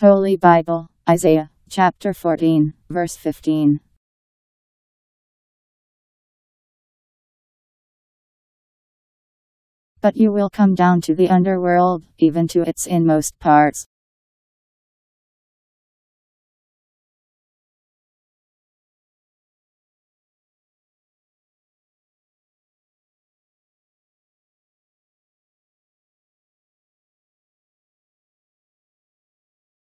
Holy Bible, Isaiah, chapter 14, verse 15. But you will come down to the underworld, even to its inmost parts.